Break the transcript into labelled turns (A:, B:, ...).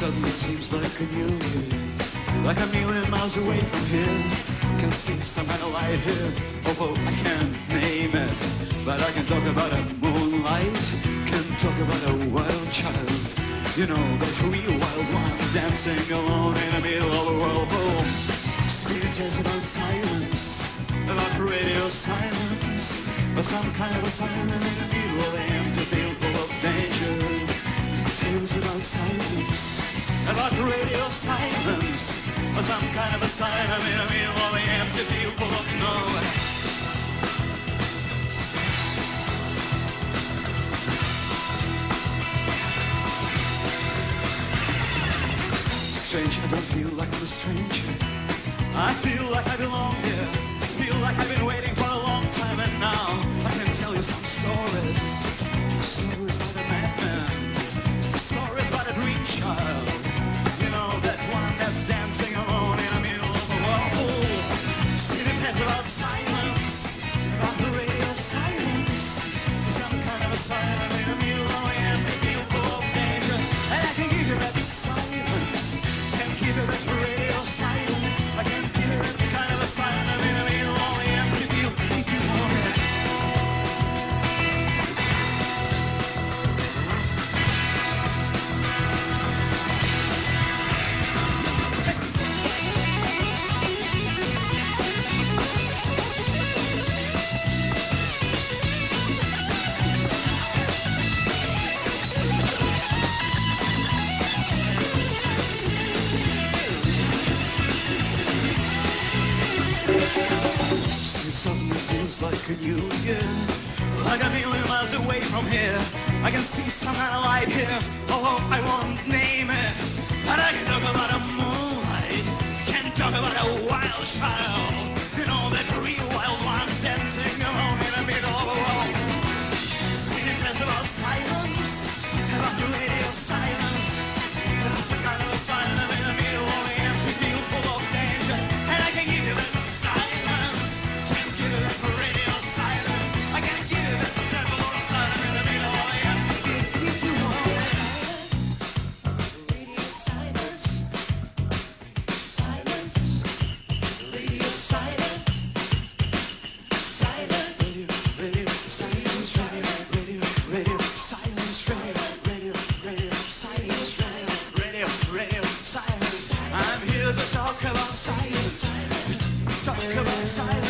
A: feels like a million, like a million miles away from here. Can see some kind of light here, although oh, I can't name it. But I can talk about a moonlight, can talk about a wild child. You know, that real wild one dancing alone in the middle of the world. Oh, spirit tells about silence, about radio silence, or some kind of a silence in the middle of the empty field full of danger. Tales about silence, about radio silence, or some kind of a silence in the middle of the empty full of nowhere. Stranger, I don't feel like I'm a stranger. I feel like I belong here. Feel like I've been waiting Spirit It suddenly feels like a new year. Like a million miles away from here. I can see some kind of light here. Although I won't name it. But I can talk about a moonlight. Can talk about a wild child. You know that real wild one silence.